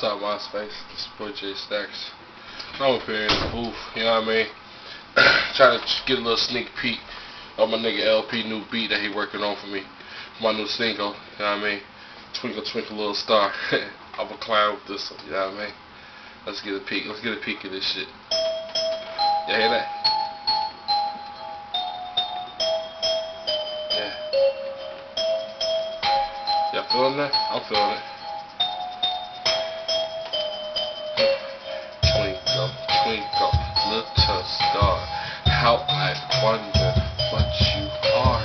What's up, MySpace? This boy J Stacks. I'm up here in the booth, you know what I mean? Trying to get a little sneak peek of my nigga LP new beat that he working on for me. My new single, you know what I mean? Twinkle Twinkle Little Star. I'm a clown with this one, you know what I mean? Let's get a peek. Let's get a peek of this shit. You hear that? Yeah. Y'all feeling that? I'm feeling it. Twinkle, little star, how I wonder what you are.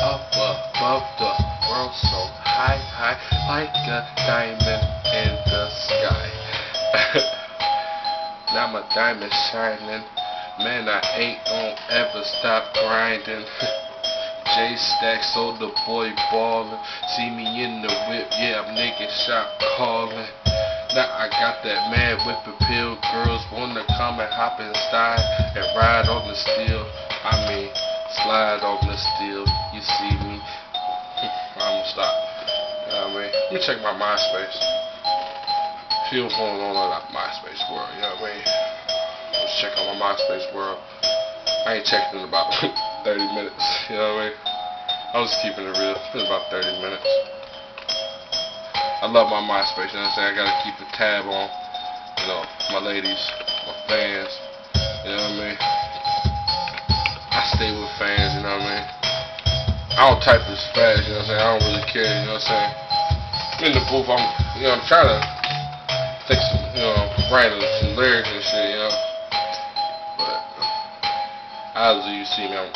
Up above the world so high, high, like a diamond in the sky. now my diamond shining, man I ain't gonna ever stop grinding. J Stack, so the boy ballin'. See me in the whip, yeah, I'm nigga shot callin'. Now I got that mad whip appeal. Girls wanna come and hop inside and ride on the steel. I mean, slide on the steel. You see me? I'ma stop. You know what I mean? Let me check my MySpace. See what's going on in that MySpace world. You know what I mean? Let's check out my MySpace world. I ain't checked in about 30 minutes. You know what I mean? I was keeping it real. It's been about 30 minutes. I love my MySpace, you know what I'm saying? I gotta keep a tab on, you know, my ladies, my fans, you know what I mean? I stay with fans, you know what I mean? I don't type as fast, you know what I'm saying? I don't really care, you know what I'm saying? I'm in the booth, I'm, you know, I'm trying to think some, you know, writing some lyrics and shit, you know? But, obviously you see me, I'm,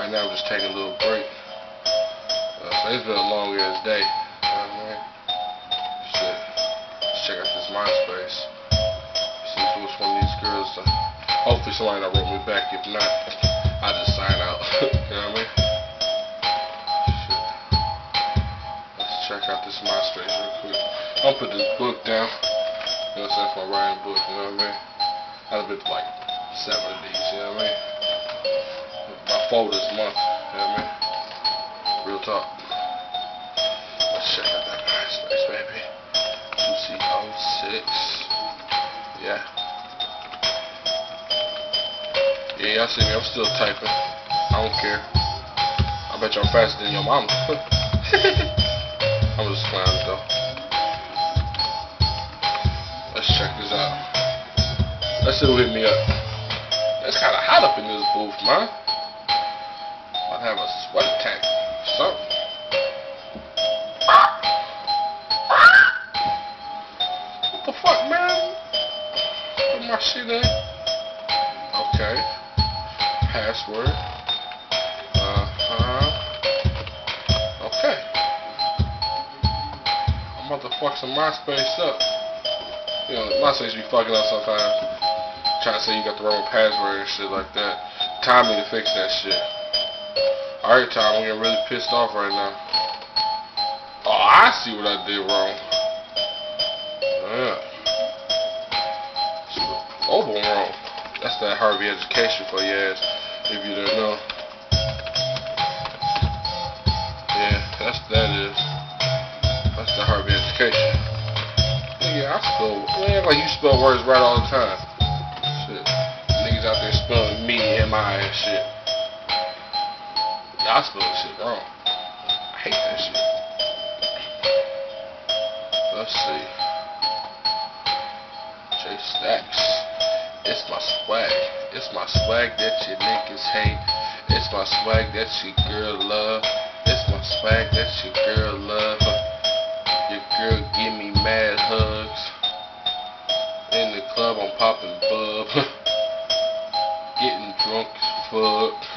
right now I'm just taking a little break. Uh, so it's been a long ass day, MySpace. See which one of these girls. Uh, hopefully somebody that wrote me back. If not, I just sign out. you know what I mean? Shit. Let's check out this MySpace real quick. I'll put this book down. You know what I'm saying? That's my writing book. You know what I mean? I've been like seven of these. You know what I mean? Four this month. You know what I mean? Real talk. 2C06. Yeah. Yeah, y'all see me. I'm still typing. I don't care. I bet I'm faster than your mama. I'm just clowning though. Let's check this out. Let's see who hit me up. It's kind of hot up in this booth, man. I'd have a sweat attack. Something. Fuck, man? Put my shit in. Okay. Password. Uh huh. Okay. I'm about to fuck some MySpace up. You know, MySpace be fucking up sometimes. Trying to say you got the wrong password and shit like that. Time me to fix that shit. Alright, Tom, I'm getting really pissed off right now. Oh, I see what I did wrong. Yeah. Mobile wrong. That's that Harvey education for your ass, if you didn't know. Yeah, that's that is. That's the Harvey education. Nigga, I spell man like you spell words right all the time. Shit. Niggas out there spelling me, M-I and shit. Y'all spell shit wrong. I hate that shit. Let's see. J Stacks. My swag. It's my swag that your niggas hate. It's my swag that your girl love. It's my swag that your girl love. Your girl give me mad hugs. In the club I'm popping bub. Getting drunk as fuck.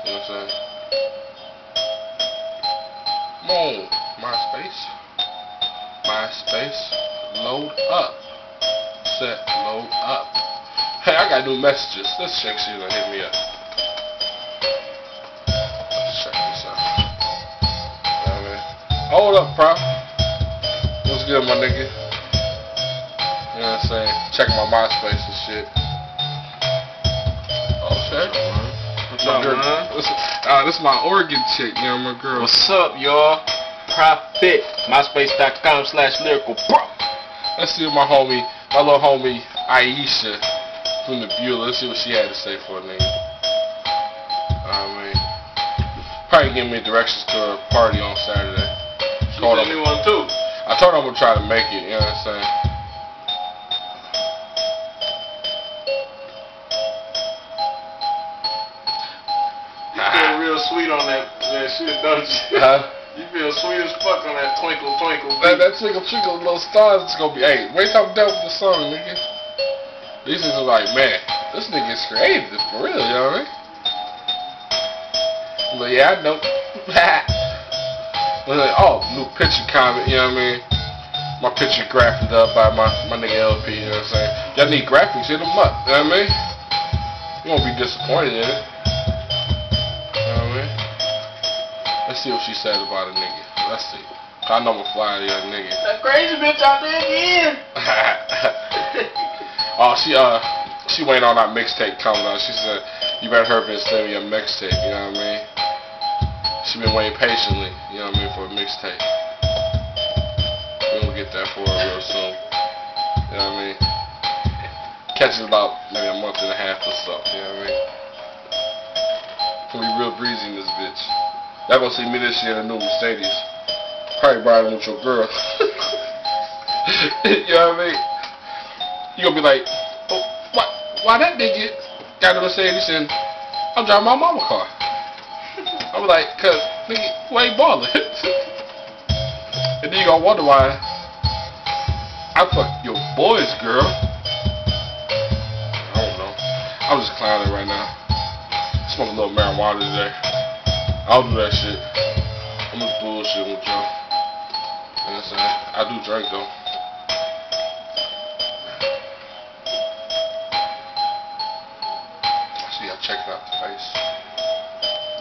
you know what I'm saying? Come on, MySpace. MySpace. Load up. Set. Load up. Hey, I got new messages. Let's check see if they hit me up. Let's check this out. You know I mean? Hold up, prop. What's good, my nigga? You know what I'm saying? Check my MySpace and shit. Oh, shit. What's up, man? this, uh, this is my Oregon chick, you know, my girl. What's up, y'all? profit. MySpace.com slash lyrical. Let's see what my homie, my little homie Aisha from the Beulah. Let's see what she had to say for a nigga. I mean, probably give me directions to a party on Saturday. She's Told new one too. I told her I'm gonna try to make it. You know what I'm saying? You feel real sweet on that, that shit, don't you? Huh? You feel sweet as fuck on that twinkle twinkle. That, that twinkle twinkle little stars is gonna be. Hey, wait till I'm done with the song, nigga. These niggas are like, man, this nigga is creative for real. You know what I mean? But yeah, I know. But like, oh, new picture comment. You know what I mean? My picture graphed up by my my nigga LP. You know what I'm saying? Y'all need graphics, hit them up. You know what I mean? You won't be disappointed in it. Let's see what she said about a nigga. Let's see. I know I'm a fly young nigga. That crazy bitch out there again. oh, she uh, she waiting on that mixtape coming out. She said, "You better hurry and send me a mixtape." You know what I mean? She been waiting patiently. You know what I mean for a mixtape. We gonna get that for her real soon. You know what I mean? Catches about maybe a month and a half or so. You know what I mean? Gonna be real breezy in this bitch. Y'all gonna see me this year in a new Mercedes. Probably riding with your girl. you know what I mean? You gonna be like, oh, why, why that nigga got a Mercedes and I'm driving my mama car? I'm like, cause nigga, who ain't ballin'? and then you gonna wonder why I fuck your boy's girl. I don't know. I'm just clowning right now. Smoke a little marijuana today. I'll do that shit. I'm just bullshit with Joe. You know what I'm saying? I do drink though. See, I checked out the face.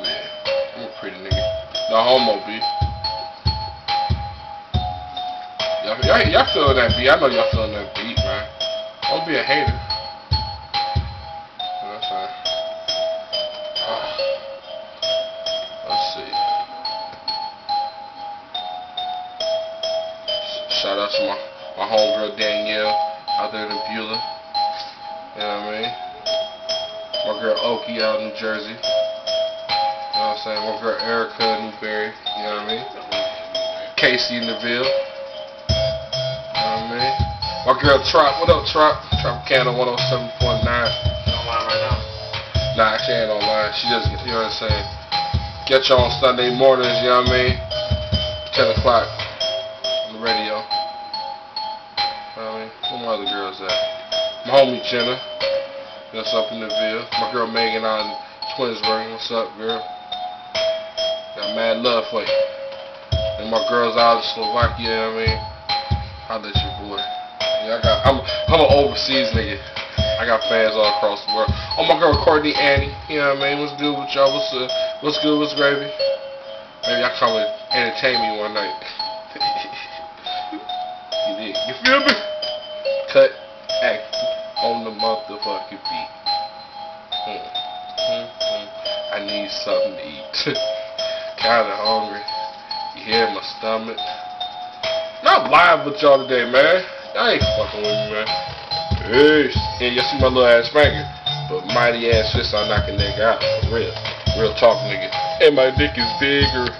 Yeah, I'm a pretty nigga. No homo, B. Y'all, y'all, y'all feeling that beat. I know y'all feeling that beat, man. Don't be a hater. Out to my, my homegirl Danielle out there in Beulah. You know what I mean? My girl Okie out in New Jersey. You know what I'm saying? My girl Erica in Newberry. You know what I mean? Casey in the Ville. You know what I mean? My girl Trop. What up, Trop? Tropicana 107.9. Online right now. Nah, she ain't online. She just, you know what I'm saying? Get you on Sunday mornings, you know what I mean? 10 o'clock homie Jenna. That's up in the Ville. My girl Megan out in Twinsburg. What's up, girl? Got mad love for you. And my girls out in Slovakia, you know what I mean? Holla at your boy. Yeah, I got, I'm, I'm an overseas nigga. I got fans all across the world. Oh, my girl Courtney Annie. You know what I mean? What's good with y'all? What's uh, what's good? What's gravy? Maybe y'all come and entertain me one night. you dig? You feel me? Cut. The motherfucking beat. Hmm. Hmm. Hmm. I need something to eat. Kinda hungry. You hear my stomach? Not live with y'all today, man. Y'all ain't fucking with me, man. Peace. And you see my little ass finger. But mighty ass fist, I'm knocking nigga out. For real. Real talk, nigga. And my dick is bigger.